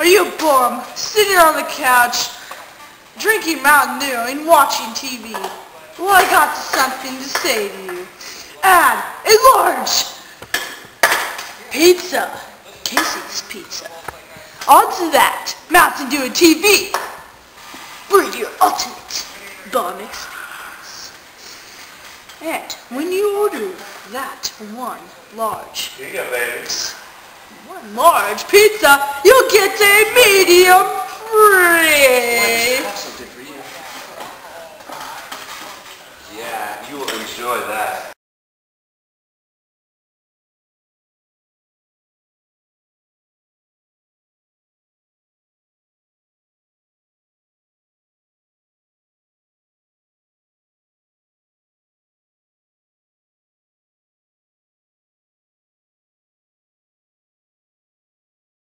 Are you a bum sitting on the couch, drinking Mountain Dew and watching TV? Well, I got something to say to you. Add a large pizza. Casey's Pizza. Onto that, Mountain Dew and TV. Bring your ultimate bomb experience. And when you order that one large Here you go, baby. one large pizza, you'll get Yeah, you will enjoy that.